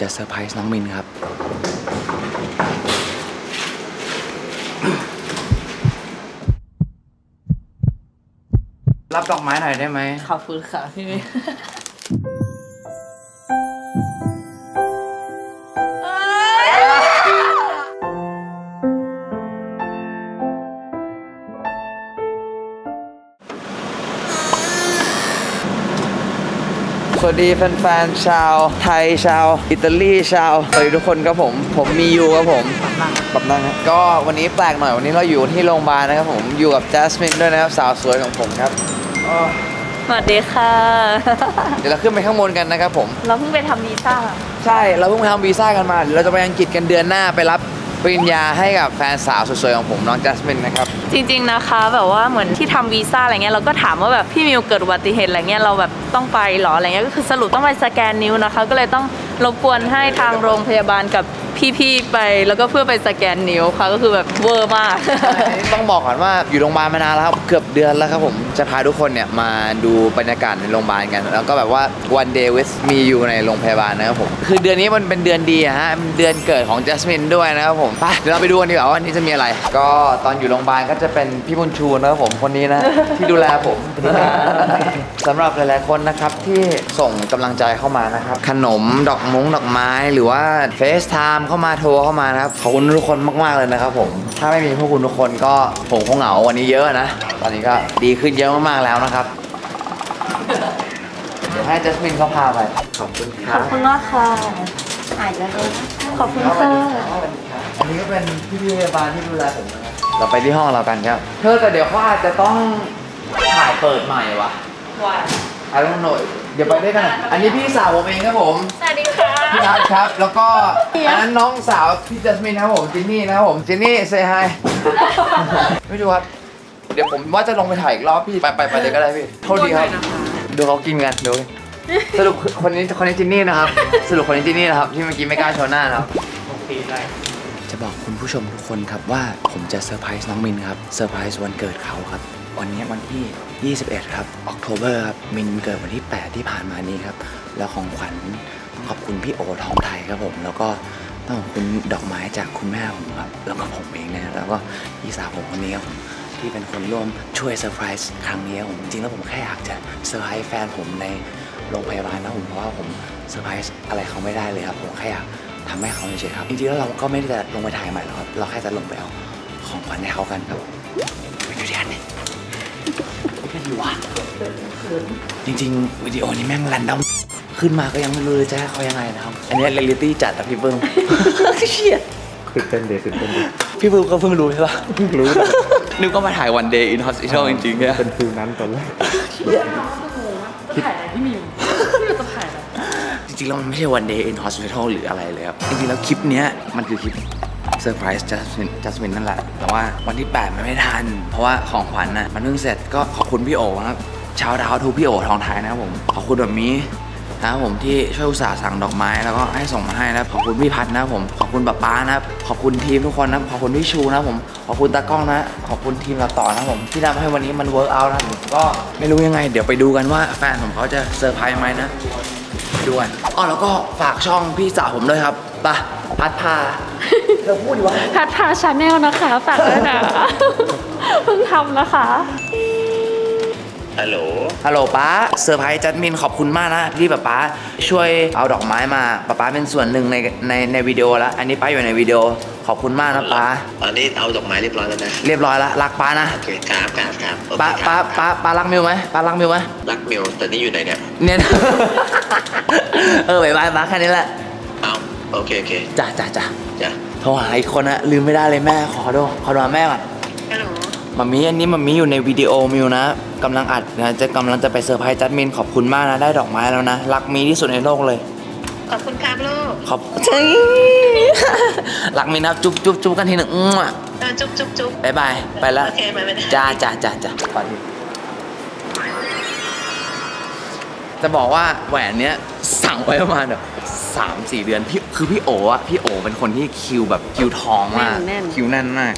จะเซอร์ไพรส์น้องมินครับ รับดอกไม้หน่อยได้ไหม ขอบคุณค่ะพี่มิว วัสดีแฟนๆชาวไทยชาว อิตาลีชาวสวัสดีทุกคนครับผม ผมมียูครับผมปรับนั่งครับก็วันนี้แปลกหน่อยวันนี้เราอยู่ที่โรงพยาบาลนะครับผมอยู่กับจัสมินด้วยนะครับสาวสวยของผมครับอ้อสวัสดีค่ะ เดี๋ยวเราขึ้นไปข้างบนกันนะครับผม เราเพิ่งไปทำวีซ่า ใช่ เราเพิ่งไปทำวีซ่ากันมาเดี๋ยวเราจะไปอังกฤษกันเดือนหน้าไปรับ ปริญญาให้กับแฟนสาวสวยๆของผมน้องจัสมินนะครับ จริงๆนะคะแบบว่าเหมือนที่ทำวีซ่าอะไรเงี้ยเราก็ถามว่าแบบพี่มิวเกิดอุบัติเหตุอะไรเงี้ยเราแบบต้องไปเหรออะไรเงี้ยก็คือสรุปต้องไปสแกนนิ้วนะคะ ก็เลยต้องรบกวนให้ทางโรงพยาบาลกับ พี่ๆไปแล้วก็เพื่อไปสแกนนิ้วค่ะก็คือแบบเวอร์มาก ต้องบอกก่อนว่าอยู่โรงพยาบาลมานานแล้วครับเกือบเดือนแล้วครับผมจะพาทุกคนเนี่ยมาดูบรรยากาศในโรงพยาบาลกัน แล้วก็แบบว่า one day with มีอยู่ในโรงพยาบาลนะครับผมคือเดือนนี้มันเป็นเดือนดีอะฮะมันเดือนเกิดของจัสมินด้วยนะครับผมไปเดี๋ยวเราไปดูกันดีกว่าว่าวันนี้จะมีอะไร ก็ตอนอยู่โรงพยาบาลก็จะเป็นพี่บุญชูนะครับผมคนนี้นะที่ดูแลผมสำหรับหลายๆคนนะครับที่ส่งกำลังใจเข้ามานะครับขนมดอกมงดอกไม้หรือว่าเฟซไทม์เข้ามาโทรเข้ามานะครับขอบคุณทุกคนมากๆเลยนะครับผมถ้าไม่มีพวกคุณทุกคนก็ผมคงเหงาวันนี้เยอะนะ ตอนนี้ก็ดีขึ้นเยอะมากๆแล้วนะครับเดี๋ยวให้จัสมินเขาพาไปขอบคุณคขรัอบบคุณมากค่ะหายแล้วขอบคุณค่ะอันนี้ก็เป็นพี่พยาบาลที่ดูแลผมนะครับเราไปที่ห้องเรากันครับเธอแต่เดี๋ยวเขาอาจจะต้องถ่ายเปิดใหม่ว่ะว่า I don't know เดี๋ยวไปด้วยกันหน่อยอันนี้พี่สาวผมเองครับผมสวัสดีค่ะพี่นัทครับ แล้วก็อันนั้นน้องสาวพี่จัสมินนะครับผมจินนี่นะครับผมจินนี่ say hi ไม่ดูครับเดี๋ยวผมว่าจะลงไปถ่ายอีกรอบพี่ไปไปไปเลยก็ได้พี่โทษดีครับดูเขากินกันดูสรุปคนนี้คนนี้จินนี่นะครับ สรุปคนนี้จินนี่นะครับที่เมื่อกี้ไม่กล้าโชว์หน้านะครับจะบอกคุณผู้ชมทุกคนครับว่าผมจะเซอร์ไพรส์น้องมินครับเซอร์ไพรส์วันเกิดเขาครับ วันนี้วันที่ 21 ครับ October ครับมินเกิดวันที่ 8 ที่ผ่านมานี้ครับ แล้วของขวัญต้องขอบคุณพี่โอทองไทยครับผม แล้วก็ต้องขอบคุณดอกไม้จากคุณแม่ผมครับ แล้วก็ผมเองนะ แล้วก็พี่สาวผมคนนี้ครับผมที่เป็นคนร่วมช่วยเซอร์ไพรส์ครั้งนี้ครับผมจริงแล้วผมแค่อยากจะเซอร์ไพรส์แฟนผมในโรงพยาบาลนะผมเพราะว่าผมเซอร์ไพรส์อะไรเขาไม่ได้เลยครับผมแค่อยากทำให้เขาเฉยๆครับจริงๆแล้วเราก็ไม่ได้จะลงไปถ่ายใหม่หรอกครับเราแค่จะลงไปเอาของขวัญให้เขากันครับไปดูดิอันนี้ ม่กันดีวะจริงๆวิดีโอนี้แม่ง random ขึ้นมาก็ยังไม่รู้เลยจะให้เขายังไงนะครับ อันนี้เรียลิตี้จัดแต่พี่เบิ้มเชี่ยตื่นเต้นดิตื่นเต้นดิพี่เบิ้มก็เพิ่งรู้ใช่ปะเพิ่งรู้นึกว่ามาถ่าย one day in hospital จริงๆเนี่ยเป็น feel นั้นตอนแรกจะถ่ายอะไรพี่มิวพี่มิวจะถ่ายอะไรจริงๆแล้วมันไม่ใช่ one day in hospital หรืออะไรเลยครับจริงๆแล้วคลิปเนี้ยมันคือคลิป เซอร์ไพรส์จัสมินจัสมินนั่นแหละ แต่ว่าวันที่ 8 มันไม่ทัน เพราะว่าของขวัญน่ะมันเพิ่งเสร็จก็ขอบคุณพี่โอครับชาวดาวทูพี่โอทองไทยนะครับผม ขอบคุณแบบนี้นะครับผมที่ช่วยอุตส่าห์สั่งดอกไม้แล้วก็ให้ส่งมาให้นะขอบคุณพี่พัฒนะครับผมขอบคุณป๊าป๊านะครับขอบคุณทีมทุกคนนะขอบคุณพี่ชูนะผมขอบคุณตากล้องนะขอบคุณทีมเราต่อนะผมที่ทำให้วันนี้มัน work เอานะครับผมก็ไม่รู้ยังไง เดี๋ยวไปดูกันว่าแฟนผมเขาจะเซอร์ไพรส์ไหมนะด้วยอ๋อแล้วก็ฝากช่องพี่สาวผมด้วยครับไป พัดพา เธอพูดดีวะพัดพา channel นะคะฝากด้วยนะเพิ่งทำนะคะฮัลโหล ฮัลโหลป๊าเซอร์ไพรส์จัสมินขอบคุณมากนะที่ป๊าป๊าช่วยเอาดอกไม้มาป๊าป๊าเป็นส่วนหนึ่งในในในวิดีโอแล้วอันนี้ป๊าอยู่ในวิดีโอขอบคุณมากนะป๊าตอนนี้เอาดอกไม้เรียบร้อยแล้วนะ เรียบร้อยแล้วรักป๊านะโอเคครับครับครับโอเคป๊าคป๊ารับป๊าป๊ารักมิวไหมป๊ารักมิวไหมรักมิวแต่นี่อยู่ไหนเนี่ยเนี่ยเออ bye bye ป๊าแค่นี้แหละเอา โอเคโอเคจ้าจ้าจ้าจ้ะโทรหาอีกคนนะลืมไม่ได้เลยแม่ขอดูขอดูแม่ก่อนฮัลโหลมามี้อันนี้มามี้อยู่ในวิดีโอมิวนะกำลังอัดนะจะกำลังจะไปเซอร์ไพรส์จัสมินขอบคุณมากนะได้ดอกไม้แล้วนะรักมี้ที่สุดในโลกเลย ขอบคุณครับลูกขอบรักมี้นะจุ๊บจุ๊บจุ๊บกันทีหนึ่งอื้อเออจุ๊บจุ๊บจุ๊บ bye byeไปแล้วโอเคไปไปจ้าจ้าจ้าจ้าไป จะบอกว่าแหวนเนี้ยสั่งไว้ประมาณแบบสามสี่เดือนพี่คือพี่โออะพี่โอเป็นคนที่คิวแบบคิวทองมากแน่นคิวแน่นมาก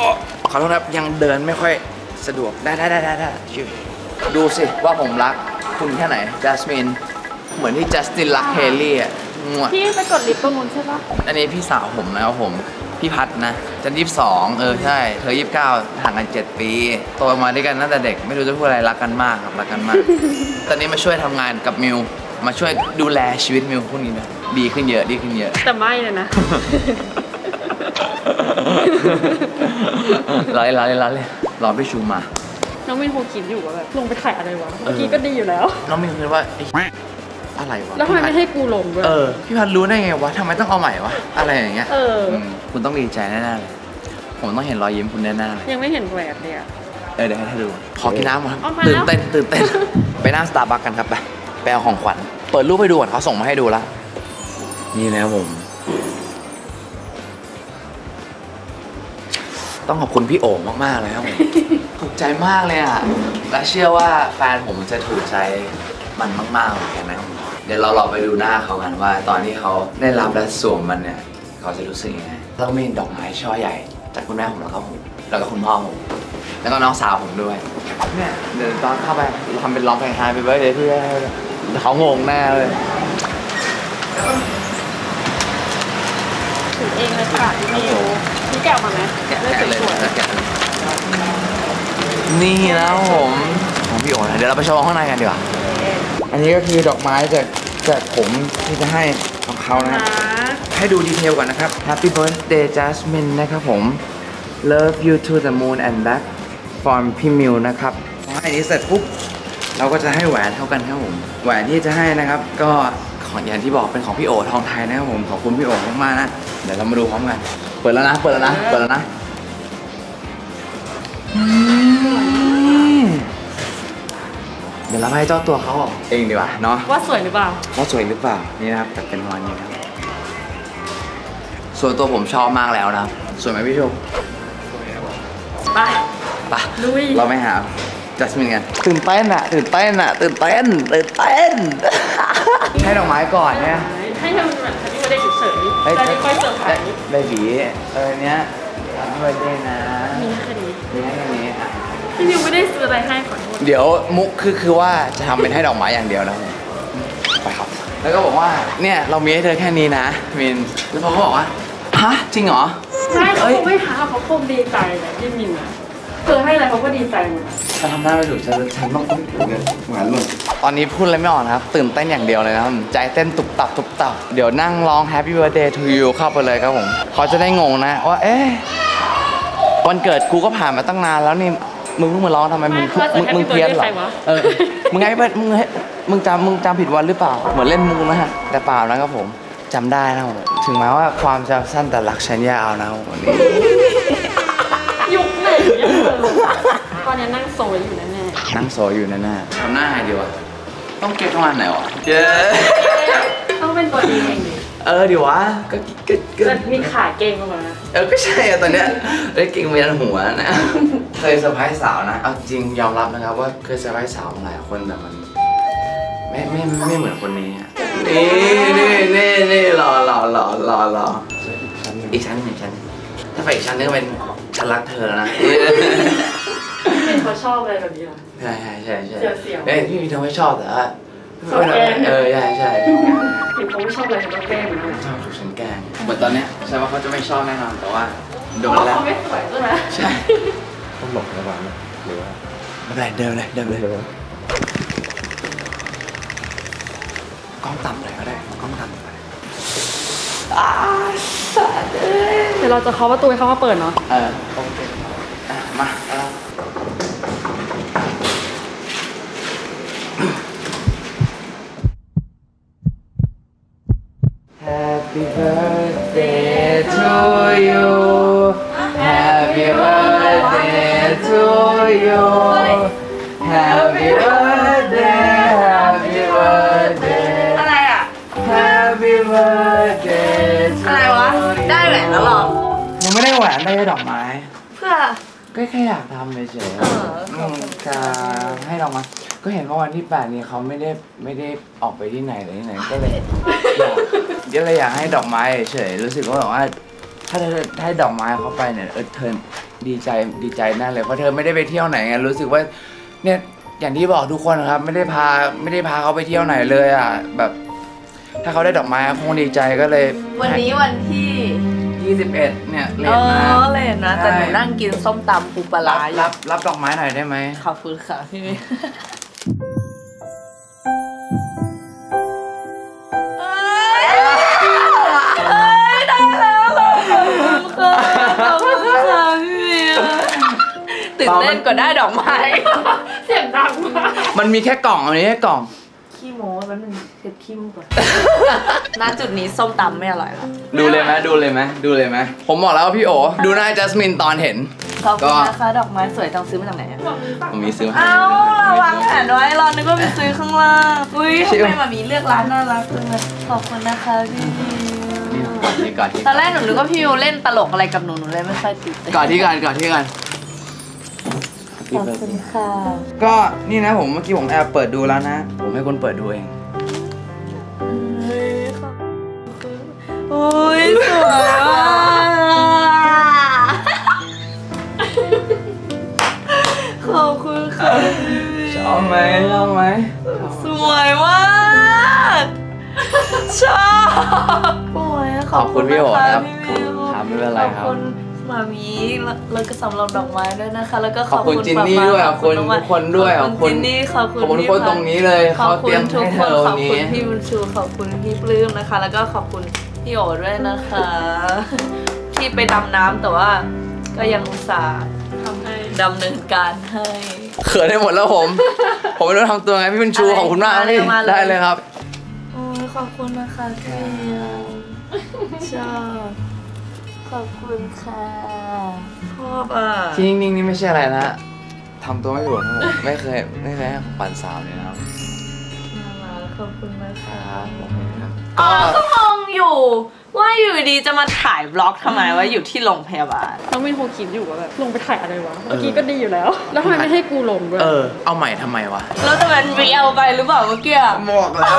อ๊ะขอโทษครับยังเดินไม่ค่อยสะดวกได้ได้ได้ได้ได้ชิวดูสิว่าผมรักคุณแค่ไหนจัสมินเหมือนที่จัสตินรักเฮลี่อะมั่วพี่ไปกดลิฟต์ตรงนู้นใช่ปะอันนี้พี่สาวผมนะครับผม พี่พัดนะจะยี่สิบสองเออใช่เธอยี่สิบเก้าห่างกันเจ็ดปีโตมาด้วยกันตั้งแต่เด็กไม่รู้จะพูดอะไรรักกันมากครับรักกันมาก ตอนนี้มาช่วยทำงานกับมิวมาช่วยดูแลชีวิตมิวพวกนี้นะดีขึ้นเยอะดีขึ้นเยอะแต่ไม่เลยนะร้อยร้อยร้อยเลยรอพี่ชูมา น้องมินคงคิดอยู่ว่าแบบลงไปถ่ายอะไรวะเมื่อกี้ก็ดีอยู่แล้ว น้องมิวคิดว่าไอ้อะไรวะแล้วทำไมไม่ให้กูลงด้วยเออพี่พัดรู้ได้ไงวะทำไมต้องเอาใหม่วะอะไรอย่างเงี้ยเอออืมคุณต้องดีใจแน่ๆเลยผมต้องเห็นรอยยิ้มคุณแน่ๆเลยยังไม่เห็นแหวนเลยอะเออเดี๋ยวให้ดูขอกินน้ำก่อนครับเอามาตื่นแล้วเต้นตื่นเต้นไปนั่งสตาร์บัคกันครับไปไปเอาของขวัญเปิดรูปให้ดูก่อนเขาส่งมาให้ดูแล้วนี่นะครับผม ต้องขอบคุณพี่โอ๋มากๆเลยครับผมถูกใจมากเลยอะและเชื่อว่าแฟนผมจะถูกใจมันมากๆเหมือนกันนะครับผมเดี๋ยวเราลองไปดูหน้าเขากันว่า ตอนที่เขาได้รับและสวมมันเนี่ยเขาจะรู้สึกยังไงแล้วก็มีดอกไม้ช่อใหญ่ จากคุณแม่ผมแล้วก็ผมแล้วก็คุณพ่อผมแล้วก็น้องสาวผมด้วยเนี่ยเดี๋ยวตอนเข้าไปทำเป็นร้องเพลง Happy Birthday ที่เขางงแน่เลยถือเองเลยค่ะพี่มิวพี่แกะออกมาไหมแกะได้แกะเลยสวยแกะเลยนี่แล้วผมของพี่โอ๋นะเดี๋ยวเราไปโชว์ข้างในกันดีกว่าอันนี้ก็คือดอกไม้จาก จากผมที่จะให้ของเขาๆนะนะให้ดูดีเทลก่อนนะครับ Happy Birthday Jasmine นะครับผม Love you to the moon and back from พี่มิวนะครับพอให้อันนี้เสร็จปุ๊บเราก็จะให้แหวนเท่ากันครับผมแหวนที่จะให้นะครับ ก็ของอย่างที่บอกเป็นของพี่โอทองไทยนะครับผมขอบคุณพี่โอมากๆนะเดี๋ยวเรามาดูพร้อมกัน เปิดแล้วนะ เปิดแล้วนะ เปิดแล้วนะ เดี๋ยวเราให้เจ้าตัวเขาออกเองดีกว่าเนาะว่าสวยหรือเปล่าว่าสวยหรือเปล่านี่นะครับแต่เป็นวันนี้ครับ ส่วนตัวผมชอบมากแล้วนะครับสวยไหมพี่โชคไปไปลุยเราไม่หาจัสมินกันตื่นเต้นอะตื่นเต้นอะตื่นเต้นตื่นเต้นให้ดอกไม้ก่อนเนี่ยให้ทำมันแบบที่ไม่ได้เฉยเฮ้ยๆแต่นี่ค่อย surprise baby เออเนี้ยทำ birthday นะมีแค่นี้มีให้แค่นี้อะ พี่มิวไม่ได้ซื้ออะไรให้ขอโทษเดี๋ยวมุกคือคือว่าจะทำเป็นให้ดอกไม้อย่างเดียวนะไปครับ แล้วก็บอกว่าเนี่ยเรามีให้เธอแค่นี้นะมินแล้วพอเขาบอกว่าฮะจริงเหรอใช่เขาเอ้ยคงไม่หาเขาคงดีใจแหละพี่มิวอะเธอให้อะไรเขาก็ดีใจหมดอะถ้าทำหน้าไม่ถูกฉันฉันต้องเหมือนหลุดตอนนี้พูดอะไรไม่ออกนะครับ ตื่นเต้นอย่างเดียวเลยนะครับ ใจเต้นตุบตับตุบตับ เดี๋ยวนั่งร้อง Happy Birthday to you เข้าไปเลยครับผม เขาจะได้งงนะ ว่า เอ๊ะวันเกิดกูก็ผ่านมาตั้งนานแล้วนี่ มึงเพิ่งมาร้องทำไมมึงมึงมึงเพี้ยนเหรอเออมึงไงเมึงให้มึงจำมึงจำผิดวันหรือเปล่า เหมือนเล่นมุกนะฮะแต่เปล่านะครับผมจำได้นะครับผมถึงแม้ว่าความจำสั้นแต่รักฉันยาวนะครับผมวันนี้ยุคไหนเนี่ยตอนนี้นั่งโซยอยู่แน่นั่งโซอยู่นั่นน่ะทำหน้าไงดีวะต้องเก็บประมาณไหนวะเย้ๆต้องเป็นตัวดีเองดิ เออดีวะก็ก็ก็จะมีขาเก่งกว่านะเออก็ใช่อะตอนเนี้ยเอ้ยกิ่งไปยันหัวนะ เคยเซอร์ไพรส์สาวนะเอาจริงยอมรับนะครับว่าเคยเซอร์ไพรส์สาวมาหลายคนแต่มัน ไม่ไม่ไม่เหมือนคนนี้อะนี่นี่นี่นี่รอรอรอรอรออีกชั้นหนึ่งชั้น ถ้าไปอีกชั้นนึงก็เป็นฉันรักเธอแล้วนะเห็นเขาชอบอะไรแบบนี้เหรอใช่ใช่ใช่ใช่เสียวๆเอ้ยพี่มีเธอไม่ชอบแต่ว่า ชอบแกล้งเออใช่ใช่เห็นเขาไม่ชอบอะไรเขาก็แกล้งเหมือนกันชอบถูกฉันแกล้งเหมือนตอนเนี้ยใช่ว่าเขาจะไม่ชอบแน่นอนแต่ว่าโดนแล้วเขาไม่สวยใช่ไหมใช่ต้องหลบระวังนะหรือว่าไม่เป็นไรเดินเลยเดินเลยเดี๋ยวกล้องต่ำเลยก็ได้กล้องต่ำเลยเดี๋ยวเราจะเคาะประตูให้เขามาเปิดเนาะเออโอเคอะมาเอา Happy birthday to you Happy birthday to you Happy birthday Happy birthday อะไรอะ Happy birthday to อะไรวะ ได้แหวนแล้วหรอยังไม่ได้แหวนได้แค่ดอกไม้ เพื่อ ก็แค่อยากทำเฉยๆเอออืมจะให้ดอกไม้ก็เห็นว่าวันที่แปดนี้เขาไม่ได้ไม่ได้ออกไปที่ไหนเลยที่ไหนก็เลยอยาก ก็เลยอยากให้ดอกไม้เฉยๆรู้สึกว่าแบบว่าถ้าเธอให้ดอกไม้เขาไปเนี่ยเออเธอดีใจดีใจแน่เลยเพราะเธอไม่ได้ไปเที่ยวไหนไงรู้สึกว่าเนี่ยอย่างที่บอกทุกคนนะครับ ไม่ได้พาไม่ได้พาเขาไปเที่ยวไหนเลยอะแบบ ถ้าเขาได้ดอกไม้คงดีใจก็เลย วันนี้วันที่ 21 เนี่ยเลเอนนะอเล่นนะแต่หนูใช่นั่งกินส้มตำปูปลารัร้าบอยู่รับรับดอกไม้หน่อยได้ไหมขอบคุณค่ะพี่ เต้นกว่าได้ดอกไม้ เสียงดังมากมันมีแค่กล่องอันนี้แค่กล่อง ขี้โม้แป๊บนึงเก็บขี้มูกก่อนณจุดนี้ส้มตำไม่อร่อยแล้วดูเลยไหมดูเลยไหมดูเลยไหมผมบอกแล้วว่าพี่โอดูหน้าจัสมินตอนเห็น ขอบคุณนะคะดอกไม้สวยจังซื้อมาจากไหนอะผมมีซื้อมาให้เอ้าเราวางแผนไว้เรานึกว่าไปซื้อข้างล่างอุ้ยชิทำวไมมามีเลือกร้านน่ารักจังเลยขอบคุณนะคะพี่มิวนี่ก่อนที่ตอนแรกหนูนึกว่าพี่มิวเล่นตลกอะไรกับหนูหนูเลยไม่ค่อยติดเลยก่อนที่กันก่อนที่กัน ขอบคุณค่ะ ก็นี่นะผมเมื่อกี้ผมแอบเปิดดูแล้วนะ ผมให้คนเปิดดูเองเฮ้ยขอบคุณโอ้ยสวยมากขอบคุณค่ะพี่มิวชอบไหมชอบไหมสวยมากชอบสวยะขอบคุณพี่โอนะครับพี่มิวถามไม่เป็นไรครับขอบคุณ มามีแล้วแล้วก็สำหรับดอกไม้ด้วยนะคะ แล้วก็ขอบคุณจินนี่ป๊าด้วยป๊าขอบคุณน้งไม้ทุกคนด้วยขอบคุณจินนี่ขอบคุณขอบคุณทุกคนพี่ตรงนี้เลยขอบเขาคุเตรียณมทุกให้คเธนอขวัอนบนี้คุณพี่บุญชูขอบคุณพี่ปลื้มนะคะ แล้วก็ขอบคุณพี่โอด้วยนะคะ ที่ไปดำน้ำแต่ว่าก็ยังอุตส่าห์ทำให้ดำเนินการให้เขินได้หมดแล้วผม ผมไม่รู้ทำตัวไงพี่บุญชูอะไรขอบคุณมากมาเลยพี่มาเลยได้เลยครับโอ้ยขอบคุณนะคะพี่เมียวชอบ ขอบคุณค่ะชอบอะที่นิ่งๆนี่ไม่ใช่อะไรนะทำตัวไม่ถูกนะผมไม่เคยไม่เคยให้ของปันสาวเลยนะครับน่ารักขอบคุณนะคะครับ อ๋อก็ก็งงอยู่ ว่าอยู่ดีจะมาถ่ายบล็อกทำไมว่าอยู่ที่โรงพยาบาลน้องมินคงคิดอยู่ว่าแบบลงไปถ่ายอะไรวะ เมื่อกี้ก็ดีอยู่แล้ว แล้วทำไมไม่ให้กูลงด้วย เออ เอาใหม่ทำไมวะ แล้วจะมันเรียวไปหรือเปล่าเมื่อกี้อะบอกแล้ว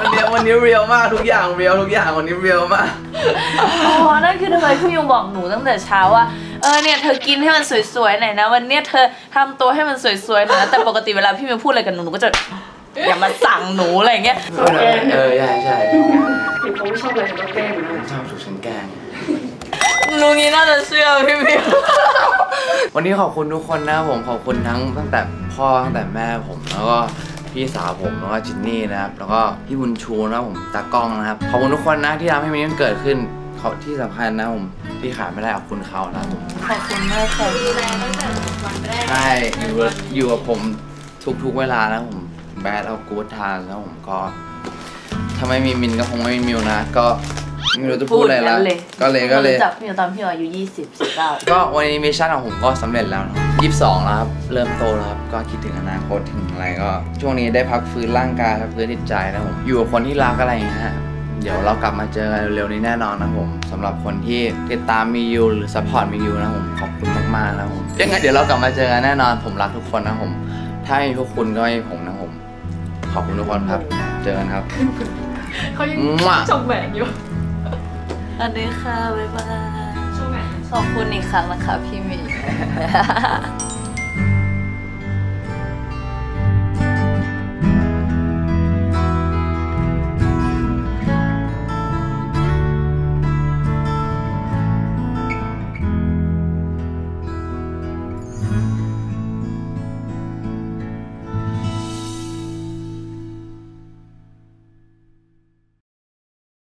วันนี้วันนี้เรียวมากทุกอย่างเรียวทุกอย่างวันนี้เรียวมาก อ๋อ นั่นคือทำไมพี่มิวบอกหนูตั้งแต่เช้าว่าเออเนี่ยเธอกินให้มันสวยๆหน่อยนะ วันเนี้ยเธอทำตัวให้มันสวยๆหน่อยนะแต่ปกติเวลาพี่มิวพูดอะไรกับหนูหนูก็จะ อย่ามาสั่งหนูอะไรอย่างเงี้ยเออเออใช่ใช่เห็นเขาไม่ชอบอะไรเขาก็แกล้งนะชอบถูกฉันแกล้งลุงนี้น่าจะเชื่อพี่มิววันนี้ขอบคุณทุกคนนะครับผมขอบคุณทั้งตั้งแต่พ่อตั้งแต่แม่ผมแล้วก็พี่สาวผมแล้วก็จินนี่นะครับ แล้วก็พี่บุญชูนะครับผมตากล้องนะครับขอบคุณทุกคนนะที่ทำให้มันเกิดขึ้นเขาที่สำคัญนะผมที่ขาดไม่ได้ขอบคุณเขานะครับผมขอบคุณมากค่ะพี่มิวใช่อยู่กับอยู่กับผมทุกๆเวลานะผม แบดเอากูดทานแล้วผมก็ถ้าไม่มีมินก็คงไม่มีมิวนะ ก็ไม่รู้จะพูดอะไรแล้วงั้นเลยก็เลยก็เลยรู้จักพี่มิวตอนพี่มิวอายุ20 19ก็วันนี้ mission ของผมก็สำเร็จแล้วนะยี่สิบสองแล้วครับ เริ่มโตแล้วครับ ก็คิดถึงอนาคตถึงอะไรก็ ช่วงนี้ได้พักฟื้นร่างกายพักฟื้นจิตใจนะผมอยู่กับคนที่รักอะไรอย่างเงี้ยฮะเดี๋ยวเรากลับมาเจอกันเร็วๆนี้แน่นอนนะผมสำหรับคนที่ติดตาม MEYOU หรือ support MEYOU นะผมขอบคุณมากๆนะผมยังไงเดี๋ยวเรากลับมาเจอกันแน่นอนผมรักทุกคนนะผมถ้าไม่มีพวกคุณก็ไม่มีผมนะผม ขอบคุณทุกคนครับ เจอกันครับ เขายังมัว ชมแหวนอยู่สวัสดีค่ะ บ๊ายบาย ชมแหวน ขอบคุณอีกครั้งนะคะพี่หมี